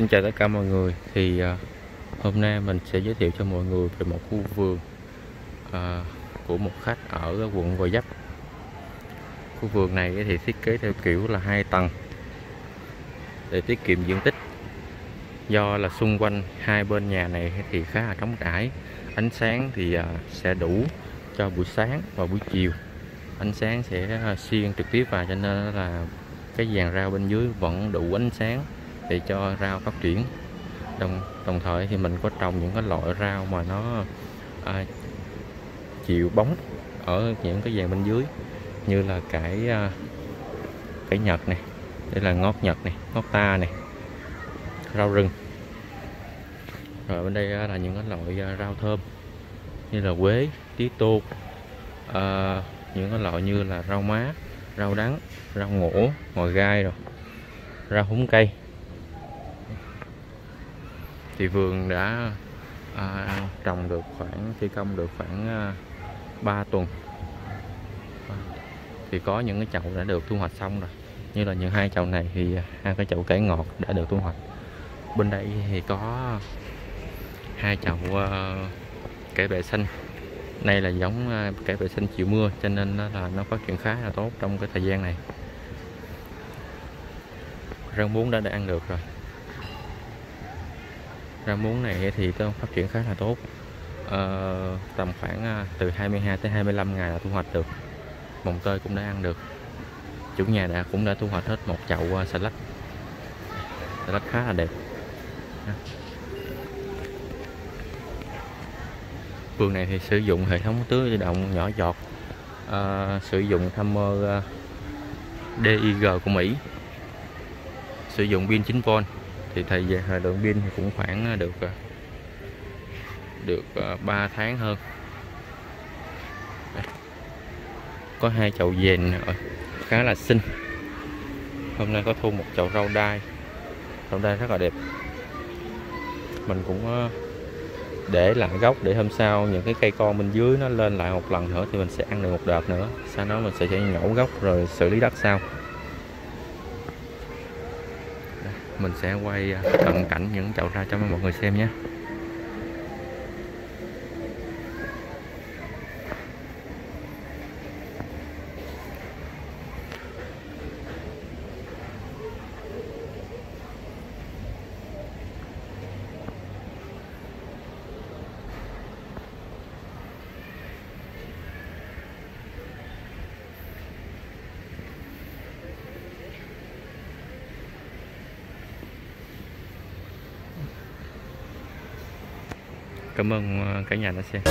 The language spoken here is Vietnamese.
xin chào tất cả mọi người. Thì uh, hôm nay mình sẽ giới thiệu cho mọi người về một khu vườn uh, của một khách ở quận Gò Vấp. Khu vườn này thì thiết kế theo kiểu là hai tầng để tiết kiệm diện tích. Do là xung quanh hai bên nhà này thì khá là trống trải ánh sáng thì uh, sẽ đủ cho buổi sáng và buổi chiều. Ánh sáng sẽ xuyên trực tiếp vào cho nên là cái dàn rau bên dưới vẫn đủ ánh sáng để cho rau phát triển. Đồng đồng thời thì mình có trồng những cái loại rau mà nó à, chịu bóng ở những cái dàn bên dưới như là cải à, cải nhật này đây là ngót nhật này ngót ta này rau rừng. Rồi bên đây là những cái loại à, rau thơm như là quế tí tô à, những cái loại như là rau má rau đắng rau ngổ ngò gai rồi rau húng cây thì vườn đã à, trồng được khoảng thi công được khoảng à, 3 tuần. Thì có những cái chậu đã được thu hoạch xong rồi. Như là những hai chậu này thì hai cái chậu cải ngọt đã được thu hoạch. Bên đây thì có hai chậu uh, cải bẹ xanh đây là giống à, cải bẹ xanh chịu mưa cho nên là nó phát triển khá là tốt trong cái thời gian này. Rau muống đã, đã ăn được rồi rau muống này thì nó phát triển khá là tốt. À, tầm khoảng à, từ 22 tới 25 ngày là thu hoạch được. Mồng tơi cũng đã ăn được. Chủ nhà đã cũng đã thu hoạch hết một chậu à, xà lách. Xà lách khá là đẹp. Vườn này thì sử dụng hệ thống tưới tự động nhỏ giọt. À, sử dụng Hammer à, DIG của Mỹ. Sử dụng pin 9V thì thời gian thời lượng pin thì cũng khoảng à, được à, được à, 3 tháng hơn. Có hai chậu dền ờ, khá là xinh. Hôm nay có thu một chậu rau đai. Rau đai rất là đẹp. Mình cũng ờ, để lại gốc để hôm sau những cái cây con bên dưới nó lên lại một lần nữa thì mình sẽ ăn được một đợt nữa. Sau đó mình sẽ nhổ gốc rồi xử lý đất sau. Mình sẽ quay à, cận cảnh những chậu rau cho mọi người xem nhé. Cảm ơn ờ, cả nhà đã xem.